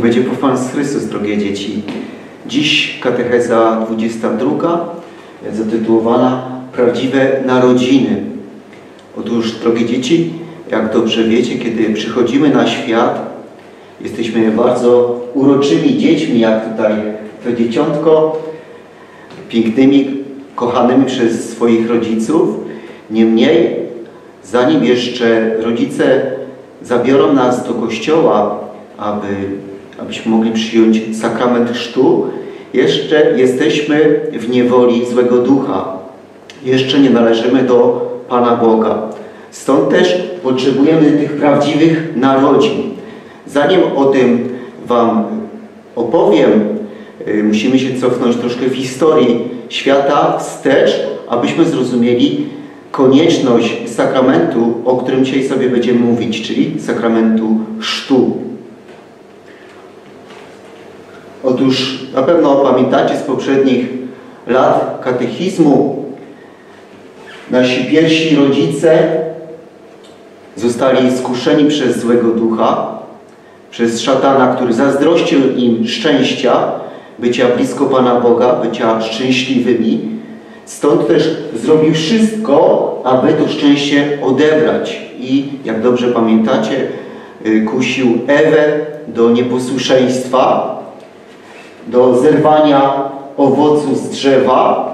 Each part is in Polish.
Niech będzie pochwalony Chrystus, drogie dzieci. Dziś katecheza 22, zatytułowana Prawdziwe Narodziny. Otóż, drogie dzieci, jak dobrze wiecie, kiedy przychodzimy na świat, jesteśmy bardzo uroczymi dziećmi, jak tutaj to dzieciątko, pięknymi, kochanymi przez swoich rodziców. Niemniej, zanim jeszcze rodzice zabiorą nas do kościoła, aby, abyśmy mogli przyjąć sakrament chrztu, jeszcze jesteśmy w niewoli złego ducha. Jeszcze nie należymy do Pana Boga. Stąd też potrzebujemy tych prawdziwych narodzin. Zanim o tym Wam opowiem, y, musimy się cofnąć troszkę w historii świata wstecz, abyśmy zrozumieli konieczność sakramentu, o którym dzisiaj sobie będziemy mówić, czyli sakramentu chrztu. Otóż na pewno pamiętacie z poprzednich lat katechizmu, nasi pierwsi rodzice zostali skuszeni przez złego ducha, przez szatana, który zazdrościł im szczęścia, bycia blisko Pana Boga, bycia szczęśliwymi. Stąd też zrobił wszystko, aby to szczęście odebrać. I jak dobrze pamiętacie, y, kusił Ewę do nieposłuszeństwa, do zerwania owocu z drzewa,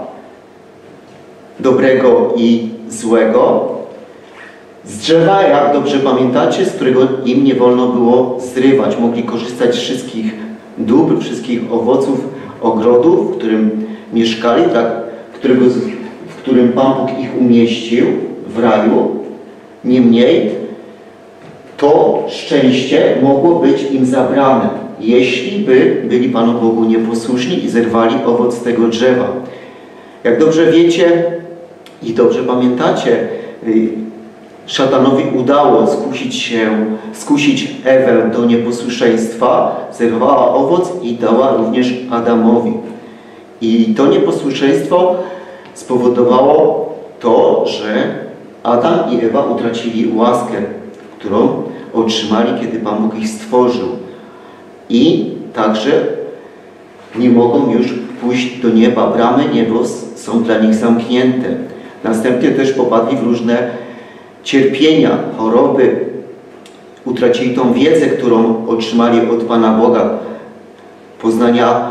dobrego i złego. Z drzewa, jak dobrze pamiętacie, z którego im nie wolno było zrywać. Mogli korzystać z wszystkich dóbr, wszystkich owoców ogrodu, w którym mieszkali, tak, którego, w którym Pan Bóg ich umieścił w raju. Niemniej to szczęście mogło być im zabrane, jeśli by byli Panu Bogu nieposłuszni i zerwali owoc tego drzewa. Jak dobrze wiecie i dobrze pamiętacie, y, szatanowi udało skusić się, skusić Ewę do nieposłuszeństwa, zerwała owoc i dała również Adamowi. I to nieposłuszeństwo spowodowało to, że Adam i Ewa utracili łaskę, którą otrzymali, kiedy Pan Bóg ich stworzył. I także nie mogą już pójść do nieba. Bramy niebos są dla nich zamknięte. Następnie też popadli w różne cierpienia, choroby. Utracili tą wiedzę, którą otrzymali od Pana Boga. Poznania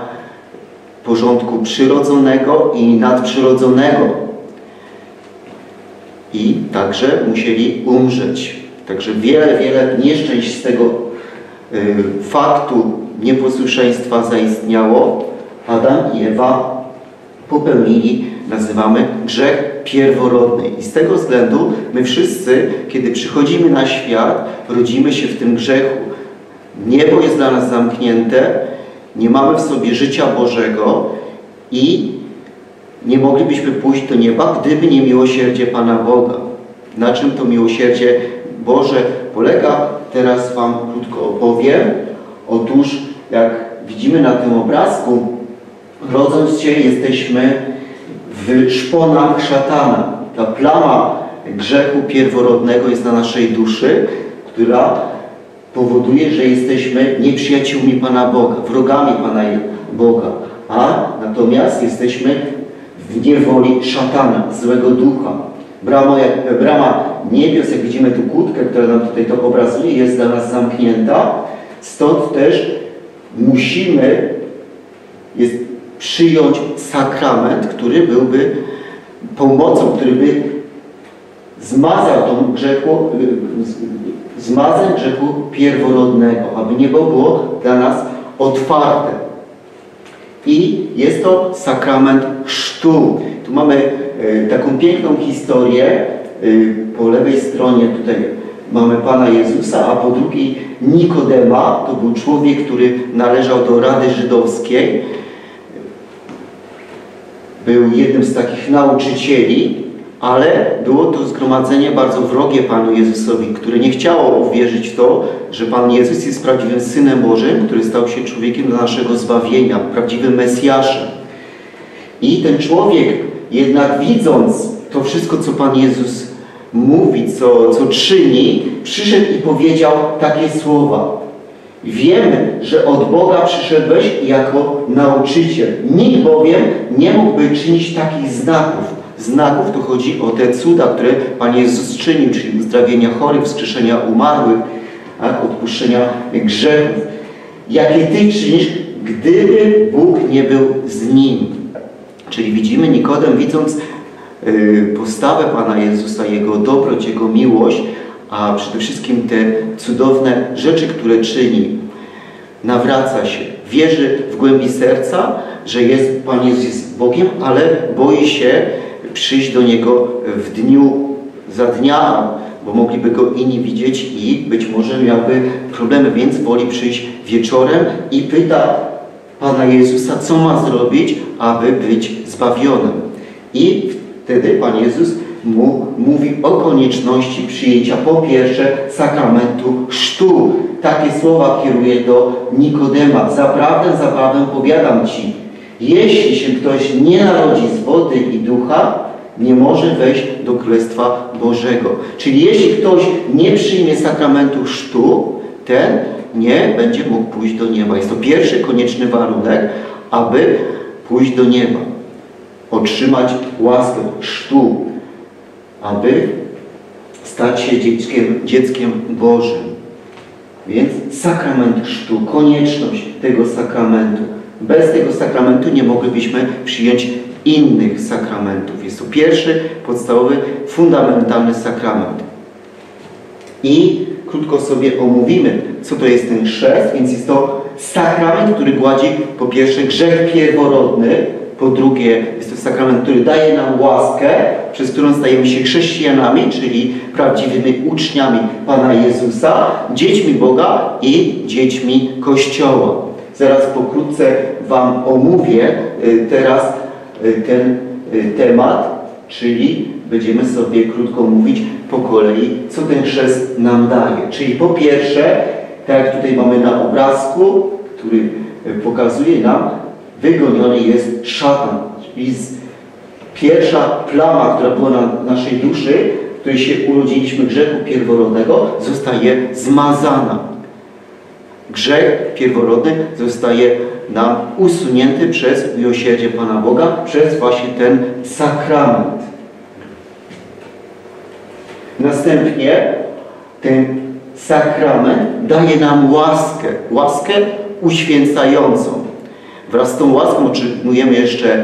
porządku przyrodzonego i nadprzyrodzonego. I także musieli umrzeć. Także wiele, wiele nieszczęść z tego faktu nieposłuszeństwa zaistniało. Adam i Ewa popełnili, nazywamy grzech pierworodny. I z tego względu my wszyscy, kiedy przychodzimy na świat, rodzimy się w tym grzechu. Niebo jest dla nas zamknięte, nie mamy w sobie życia Bożego i nie moglibyśmy pójść do nieba, gdyby nie miłosierdzie Pana Boga. Na czym to miłosierdzie Boże polega? Teraz Wam krótko opowiem. Otóż, jak widzimy na tym obrazku, rodząc się jesteśmy w szponach szatana. Ta plama grzechu pierworodnego jest na naszej duszy, która powoduje, że jesteśmy nieprzyjaciółmi Pana Boga, wrogami Pana Boga, a natomiast jesteśmy w niewoli szatana, złego ducha. Brama, jak, brama niebios, jak widzimy tu kłódkę, która nam tutaj to obrazuje, jest dla nas zamknięta. Stąd też musimy jest przyjąć sakrament, który byłby pomocą, który by zmazał tą grzechu, zmazę grzechu pierworodnego, aby niebo było dla nas otwarte. I jest to sakrament chrztu. Tu mamy e, taką piękną historię. E, po lewej stronie tutaj mamy Pana Jezusa, a po drugiej Nikodema. To był człowiek, który należał do Rady Żydowskiej. Był jednym z takich nauczycieli, ale było to zgromadzenie bardzo wrogie Panu Jezusowi, które nie chciało uwierzyć w to, że Pan Jezus jest prawdziwym Synem Bożym, który stał się człowiekiem dla naszego zbawienia, prawdziwym Mesjaszem. I ten człowiek jednak widząc to wszystko, co Pan Jezus mówi, co, co czyni, przyszedł i powiedział takie słowa. Wiemy, że od Boga przyszedłeś jako nauczyciel. Nikt bowiem nie mógłby czynić takich znaków. Znaków to chodzi o te cuda, które Pan Jezus czynił, czyli uzdrawienia chorych, wskrzeszenia umarłych, tak, odpuszczenia grzechów. Jakie Ty czynisz, gdyby Bóg nie był z nim. Czyli widzimy Nikodem, widząc y, postawę Pana Jezusa, Jego dobroć, Jego miłość, a przede wszystkim te cudowne rzeczy, które czyni. Nawraca się, wierzy w głębi serca, że jest Pan Jezus jest Bogiem, ale boi się przyjść do Niego w dniu za dnia, bo mogliby Go inni widzieć i być może miałby problemy, więc woli przyjść wieczorem i pyta Pana Jezusa, co ma zrobić, aby być zbawionym. I wtedy Pan Jezus mu mówi o konieczności przyjęcia po pierwsze sakramentu chrztu. Takie słowa kieruje do Nikodema. Zaprawdę, zaprawdę powiadam Ci, jeśli się ktoś nie narodzi z wody i ducha, nie może wejść do Królestwa Bożego. Czyli jeśli ktoś nie przyjmie sakramentu chrztu, ten nie będzie mógł pójść do nieba. Jest to pierwszy konieczny warunek, aby pójść do nieba. Otrzymać łaskę chrztu, aby stać się dzieckiem, dzieckiem Bożym. Więc sakrament chrztu, konieczność tego sakramentu. Bez tego sakramentu nie moglibyśmy przyjąć innych sakramentów. Jest to pierwszy, podstawowy, fundamentalny sakrament. I krótko sobie omówimy, co to jest ten chrzest, więc jest to sakrament, który gładzi po pierwsze grzech pierworodny, po drugie jest to sakrament, który daje nam łaskę, przez którą stajemy się chrześcijanami, czyli prawdziwymi uczniami Pana Jezusa, dziećmi Boga i dziećmi Kościoła. Zaraz pokrótce Wam omówię y, teraz y, ten y, temat, czyli będziemy sobie krótko mówić po kolei, co ten chrzest nam daje. Czyli po pierwsze, tak jak tutaj mamy na obrazku, który pokazuje nam, wygoniony jest szatan. Czyli pierwsza plama, która była na naszej duszy, w której się urodziliśmy grzechu pierworodnego, zostaje zmazana. Grzech pierworodny zostaje nam usunięty przez miłosierdzie Pana Boga, przez właśnie ten sakrament. Następnie ten sakrament daje nam łaskę, łaskę uświęcającą. Wraz z tą łaską otrzymujemy jeszcze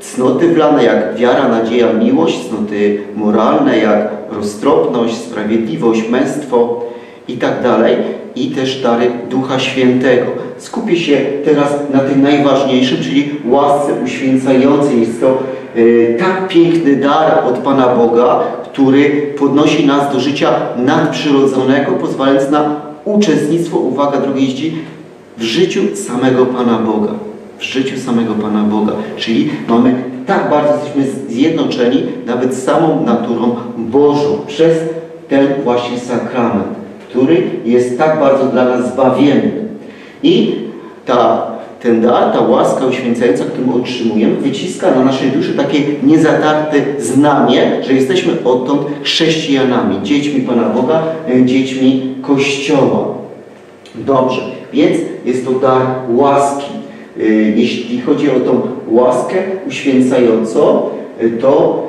cnoty wlane jak wiara, nadzieja, miłość, cnoty moralne jak roztropność, sprawiedliwość, męstwo i tak dalej. I też dary Ducha Świętego. Skupię się teraz na tym najważniejszym, czyli łasce uświęcającej. Jest to y, tak piękny dar od Pana Boga, który podnosi nas do życia nadprzyrodzonego, pozwalając na uczestnictwo, uwaga drogie jeździ, w życiu samego Pana Boga w życiu samego Pana Boga. Czyli mamy tak bardzo jesteśmy zjednoczeni nawet z samą naturą Bożą przez ten właśnie sakrament, który jest tak bardzo dla nas zbawienny. I ta, ten dar, ta łaska uświęcająca, którą otrzymujemy, wyciska na naszej duszy takie niezatarte znamie, że jesteśmy odtąd chrześcijanami, dziećmi Pana Boga, e, dziećmi Kościoła. Dobrze, więc jest to dar łaski. Y, jeśli chodzi o tą łaskę uświęcającą, y, to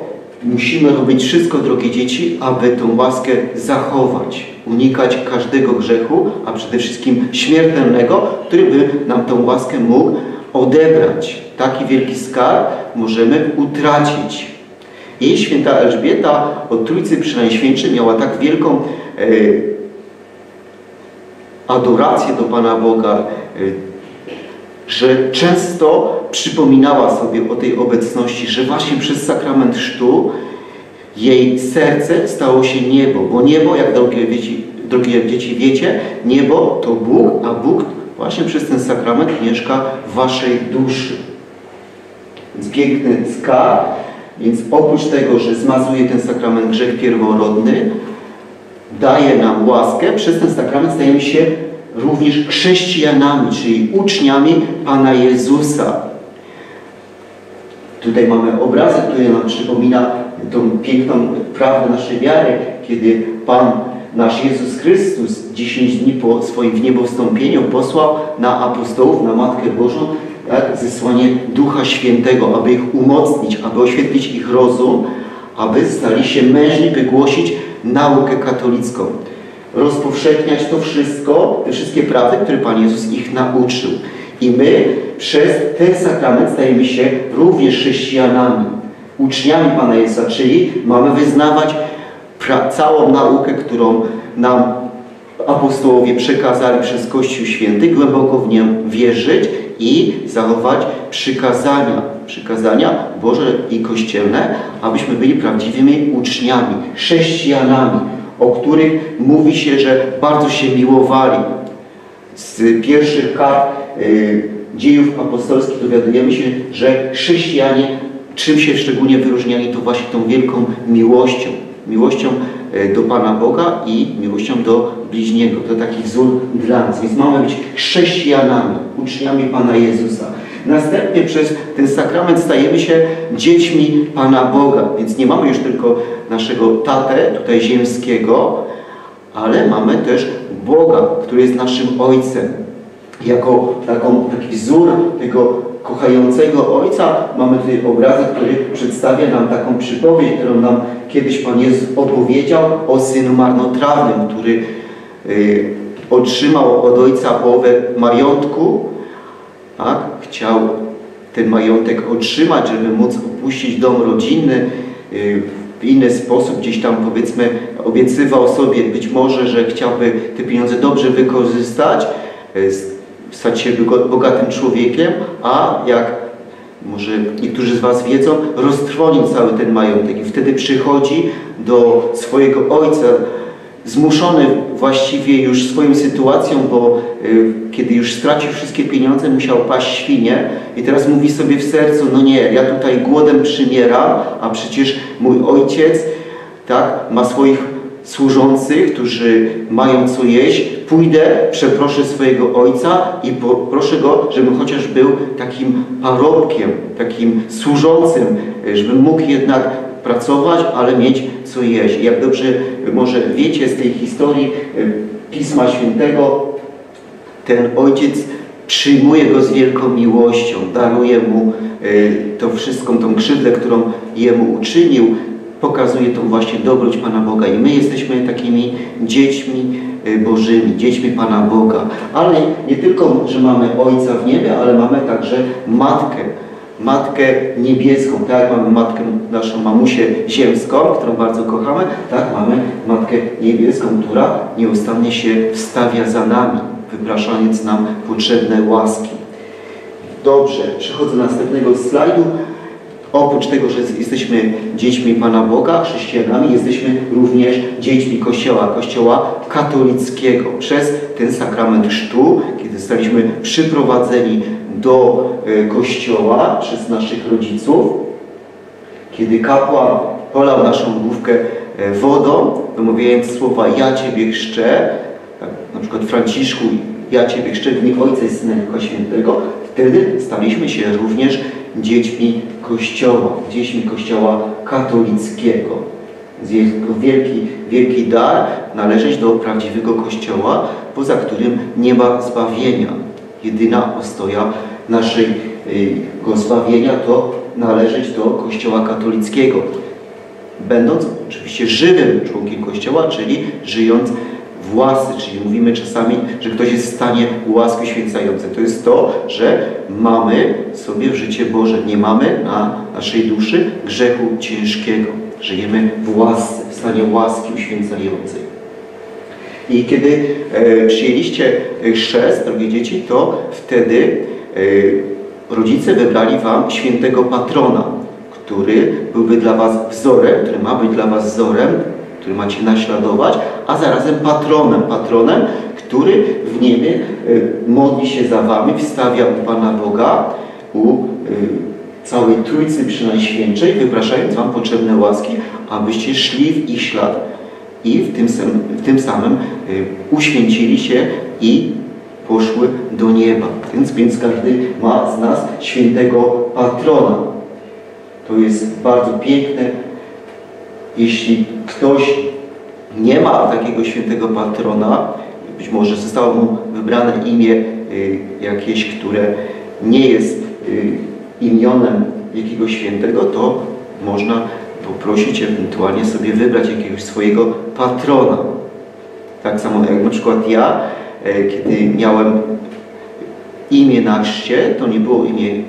musimy robić wszystko, drogie dzieci, aby tą łaskę zachować. Unikać każdego grzechu, a przede wszystkim śmiertelnego, który by nam tą łaskę mógł odebrać. Taki wielki skarb możemy utracić. I święta Elżbieta od Trójcy Przynajświętszej miała tak wielką e, adorację do Pana Boga, e, że często przypominała sobie o tej obecności, że właśnie przez sakrament chrztu jej serce stało się niebo, bo niebo, jak drogie dzieci, drogie dzieci wiecie, niebo to Bóg, a Bóg właśnie przez ten sakrament mieszka w waszej duszy. Więc piękny skarb, więc oprócz tego, że zmazuje ten sakrament grzech pierworodny, daje nam łaskę, przez ten sakrament stajemy się również chrześcijanami, czyli uczniami Pana Jezusa. Tutaj mamy obrazek, który nam przypomina tą piękną prawdę naszej wiary, kiedy Pan nasz Jezus Chrystus 10 dni po swoim w niebo wstąpieniu posłał na apostołów, na Matkę Bożą, tak, zesłanie Ducha Świętego, aby ich umocnić, aby oświetlić ich rozum, aby stali się mężni, by głosić naukę katolicką. Rozpowszechniać to wszystko, te wszystkie prawdy, które Pan Jezus ich nauczył. I my przez ten sakrament stajemy się również chrześcijanami, uczniami Pana Jezusa, czyli mamy wyznawać całą naukę, którą nam apostołowie przekazali przez Kościół Święty, głęboko w nią wierzyć i zachować przykazania, przykazania Boże i Kościelne, abyśmy byli prawdziwymi uczniami, chrześcijanami, o których mówi się, że bardzo się miłowali. Z pierwszych kart dziejów apostolskich dowiadujemy się, że chrześcijanie czym się szczególnie wyróżniali, to właśnie tą wielką miłością. Miłością y, do Pana Boga i miłością do bliźniego. To taki wzór dla nas. Więc mamy być chrześcijanami, uczniami Pana Jezusa. Następnie przez ten sakrament stajemy się dziećmi Pana Boga. Więc nie mamy już tylko naszego tatę tutaj ziemskiego, ale mamy też Boga, który jest naszym Ojcem. Jako taką, taki wzór tego kochającego Ojca mamy tutaj obrazek, który przedstawia nam taką przypowieść, którą nam kiedyś Pan Jezus opowiedział o synu marnotrawnym, który y, otrzymał od Ojca połowę majątku, tak? chciał ten majątek otrzymać, żeby móc opuścić dom rodzinny, y, w inny sposób gdzieś tam powiedzmy obiecywał sobie być może, że chciałby te pieniądze dobrze wykorzystać, e, stać się bogatym człowiekiem, a jak może niektórzy z Was wiedzą, roztrwonił cały ten majątek. I wtedy przychodzi do swojego ojca, zmuszony właściwie już swoją sytuacją, bo y, kiedy już stracił wszystkie pieniądze, musiał paść świnie. I teraz mówi sobie w sercu, no nie, ja tutaj głodem przymieram, a przecież mój ojciec tak, ma swoich służących, którzy mają co jeść, pójdę, przeproszę swojego ojca i proszę go, żebym chociaż był takim parobkiem, takim służącym, żebym mógł jednak pracować, ale mieć co jeść. Jak dobrze może wiecie z tej historii e, Pisma Świętego, ten ojciec przyjmuje go z wielką miłością, daruje mu e, to wszystko, tą krzywdę, którą jemu uczynił, pokazuje tą właśnie dobroć Pana Boga. I my jesteśmy takimi dziećmi e, Bożymi, dziećmi Pana Boga. Ale nie tylko, że mamy Ojca w niebie, ale mamy także Matkę, Matkę Niebieską, tak mamy Matkę, naszą mamusię ziemską, którą bardzo kochamy, tak mamy Matkę Niebieską, która nieustannie się wstawia za nami, wypraszając nam potrzebne łaski. Dobrze, przechodzę do następnego slajdu. Oprócz tego, że jesteśmy dziećmi Pana Boga, chrześcijanami, jesteśmy również dziećmi Kościoła, Kościoła katolickiego. Przez ten sakrament chrztu, kiedy zostaliśmy przyprowadzeni do e, kościoła przez naszych rodziców, kiedy kapłan polał naszą główkę e, wodą, wymawiając słowa ja Ciebie chrzczę, tak, na przykład Franciszku, ja Ciebie chrzczę w imię Ojca i Syna Świętego, wtedy staliśmy się również dziećmi Kościoła, dziećmi Kościoła katolickiego. Jest wielki, wielki dar należeć do prawdziwego Kościoła, poza którym nie ma zbawienia. Jedyna ostoja naszego zbawienia to należeć do Kościoła katolickiego. Będąc oczywiście żywym członkiem Kościoła, czyli żyjąc w łasce, czyli mówimy czasami, że ktoś jest w stanie łaski święcającej. To jest to, że mamy sobie w życie Boże, nie mamy na naszej duszy grzechu ciężkiego. Żyjemy w łasce, w stanie łaski uświęcającej. I kiedy e, przyjęliście chrzest, drogie dzieci, to wtedy E, rodzice wybrali Wam świętego patrona, który byłby dla Was wzorem, który ma być dla Was wzorem, który macie naśladować, a zarazem patronem, patronem, który w niebie e, modli się za Wami, wstawia u Pana Boga, u e, całej Trójcy Przynajświętszej, wypraszając Wam potrzebne łaski, abyście szli w ich ślad i w tym, w tym samym uświęcili się i poszły do nieba. Więc, więc każdy ma z nas świętego patrona. To jest bardzo piękne. Jeśli ktoś nie ma takiego świętego patrona, być może zostało mu wybrane imię y, jakieś, które nie jest y, imionem jakiegoś świętego, to można poprosić ewentualnie sobie wybrać jakiegoś swojego patrona. Tak samo jak na przykład ja, e, kiedy miałem imię na chrzcie, to nie było imię y,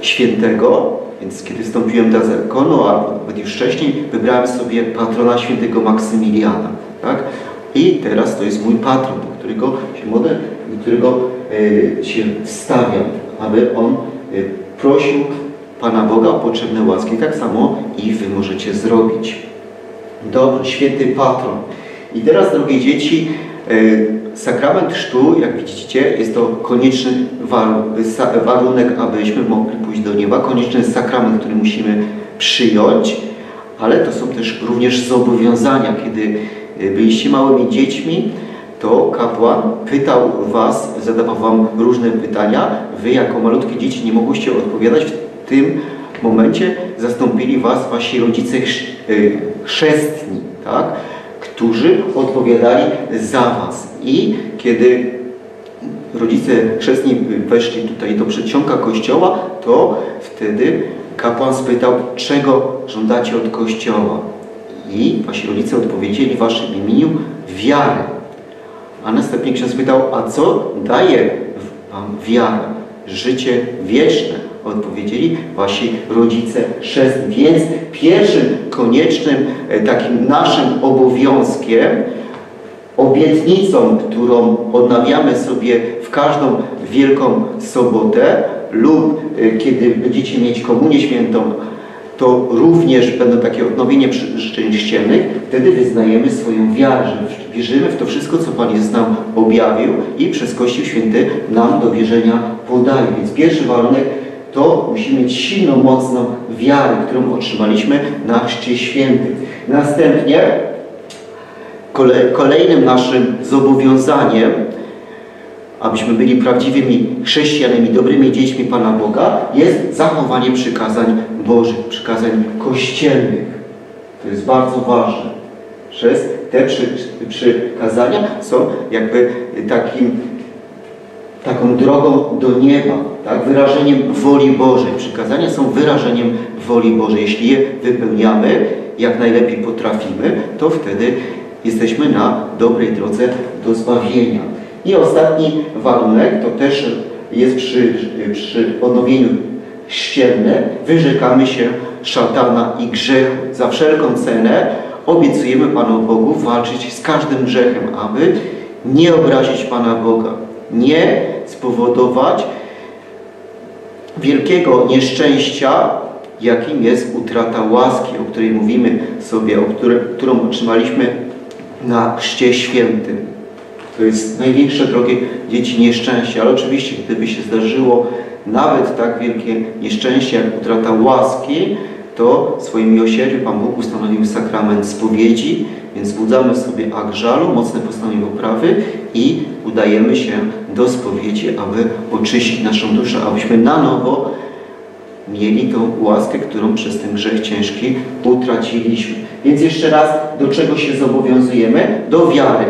świętego, więc kiedy wstąpiłem do zakonu, a nawet wcześniej, wybrałem sobie patrona świętego Maksymiliana. Tak? I teraz to jest mój patron, do którego się modlę, do którego y, się wstawiam, aby on y, prosił Pana Boga o potrzebne łaski. Tak samo i Wy możecie zrobić. Dobry, święty patron. I teraz, drogie dzieci, sakrament chrztu, jak widzicie, jest to konieczny warunek, abyśmy mogli pójść do nieba. Konieczny sakrament, który musimy przyjąć, ale to są też również zobowiązania. Kiedy byliście małymi dziećmi, to kapłan pytał was, zadawał wam różne pytania. Wy jako malutkie dzieci nie mogłyście odpowiadać. W tym momencie zastąpili was wasi rodzice chrzestni, tak? Którzy odpowiadali za was. I kiedy rodzice chrzestni weszli tutaj do przedsionka kościoła, to wtedy kapłan spytał, czego żądacie od kościoła. I wasi rodzice odpowiedzieli w waszym imieniu wiarę. A następnie ksiądz pytał, a co daje wam wiarę? Życie wieczne. Odpowiedzieli wasi rodzice chrzest. Więc pierwszym koniecznym e, takim naszym obowiązkiem obietnicą, którą odnawiamy sobie w każdą Wielką Sobotę lub y, kiedy będziecie mieć Komunię Świętą, to również będą takie odnowienie szczęściennych, wtedy wyznajemy swoją wiarę, wierzymy w to wszystko, co Pan Jezus nam objawił i przez Kościół Święty nam do wierzenia podaje. Więc pierwszy warunek to musimy mieć silną, mocną wiarę, którą otrzymaliśmy na Chrzcie Świętym. Następnie Kolejnym naszym zobowiązaniem, abyśmy byli prawdziwymi chrześcijanami, dobrymi dziećmi Pana Boga, jest zachowanie przykazań Bożych, przykazań kościelnych. To jest bardzo ważne. Przez te przy, przykazania są jakby takim, taką drogą do nieba, tak? wyrażeniem woli Bożej. Przykazania są wyrażeniem woli Bożej. Jeśli je wypełniamy, jak najlepiej potrafimy, to wtedy jesteśmy na dobrej drodze do zbawienia. I ostatni warunek, to też jest przy, przy odnowieniu ścienne, wyrzekamy się szatana i grzechu. Za wszelką cenę obiecujemy Panu Bogu walczyć z każdym grzechem, aby nie obrazić Pana Boga, nie spowodować wielkiego nieszczęścia, jakim jest utrata łaski, o której mówimy sobie, o której, którą otrzymaliśmy na Chrzcie Świętym. To jest największe, drogie dzieci, nieszczęście. Ale oczywiście, gdyby się zdarzyło nawet tak wielkie nieszczęście, jak utrata łaski, to w swoim miłosierdziu Pan Bóg ustanowił sakrament spowiedzi, więc zbudzamy sobie akt żalu, mocne postanowienie poprawy i udajemy się do spowiedzi, aby oczyścić naszą duszę, abyśmy na nowo mieli tą łaskę, którą przez ten grzech ciężki utraciliśmy. Więc jeszcze raz, do czego się zobowiązujemy? Do wiary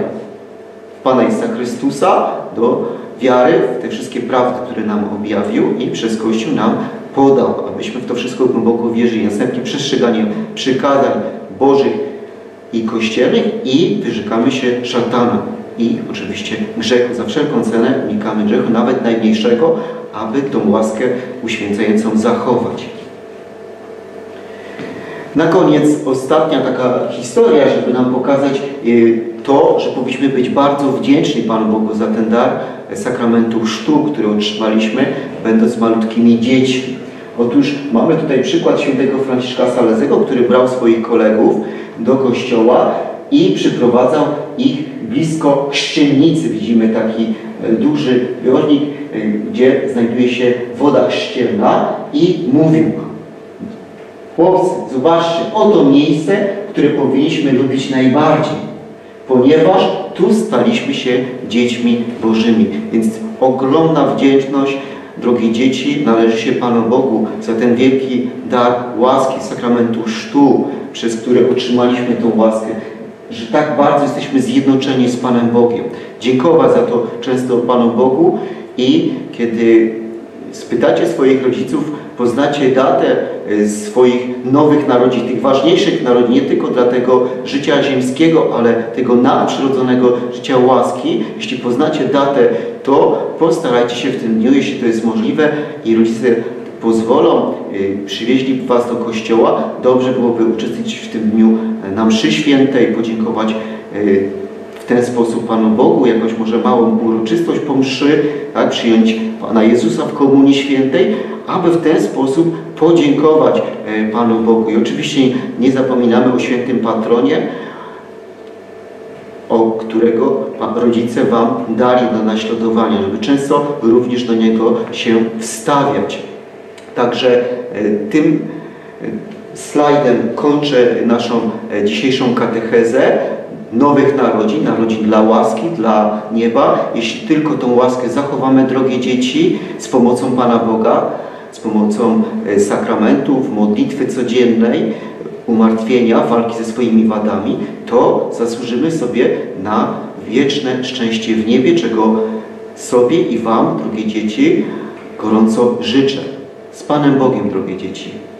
w Pana Jezusa Chrystusa, do wiary w te wszystkie prawdy, które nam objawił i przez Kościół nam podał, abyśmy w to wszystko głęboko wierzyli. Następnie przestrzeganie przykazań Bożych i kościelnych i wyrzekamy się szatana i oczywiście grzechu. Za wszelką cenę unikamy grzechu, nawet najmniejszego, aby tą łaskę uświęcającą zachować. Na koniec ostatnia taka historia, żeby nam pokazać y, to, że powinniśmy być bardzo wdzięczni Panu Bogu za ten dar sakramentu chrztu, który otrzymaliśmy, będąc malutkimi dziećmi. Otóż mamy tutaj przykład świętego Franciszka Salezego, który brał swoich kolegów do kościoła i przyprowadzał ich blisko chrzcielnicy. Widzimy taki e, duży zbiornik, e, gdzie znajduje się woda chrzcielna i mówił Chłopcy, zobaczcie, oto miejsce, które powinniśmy lubić najbardziej, ponieważ tu staliśmy się dziećmi Bożymi. Więc ogromna wdzięczność drogie dzieci, należy się Panu Bogu za ten wielki dar łaski, sakramentu chrztu, przez który otrzymaliśmy tą łaskę, że tak bardzo jesteśmy zjednoczeni z Panem Bogiem. Dziękować za to często Panu Bogu i kiedy spytacie swoich rodziców, poznacie datę y, swoich nowych narodzin, tych ważniejszych narodzin, nie tylko dla tego życia ziemskiego, ale tego nadprzyrodzonego życia łaski. Jeśli poznacie datę, to postarajcie się w tym dniu, jeśli to jest możliwe i rodzice pozwolą, y, przywieźli Was do kościoła, dobrze byłoby uczestniczyć w tym dniu na mszy świętej, podziękować y, w ten sposób Panu Bogu, jakąś może małą uroczystość po mszy, tak, przyjąć Pana Jezusa w Komunii Świętej, aby w ten sposób podziękować e, Panu Bogu. I oczywiście nie zapominamy o świętym patronie, o którego rodzice Wam dali na naśladowanie, żeby często również do niego się wstawiać. Także e, tym e, slajdem kończę naszą e, dzisiejszą katechezę nowych narodzin, narodzin dla łaski, dla nieba. Jeśli tylko tą łaskę zachowamy, drogie dzieci, z pomocą Pana Boga, z pomocą sakramentów, modlitwy codziennej, umartwienia, walki ze swoimi wadami, to zasłużymy sobie na wieczne szczęście w niebie, czego sobie i Wam, drogie dzieci, gorąco życzę. Z Panem Bogiem, drogie dzieci.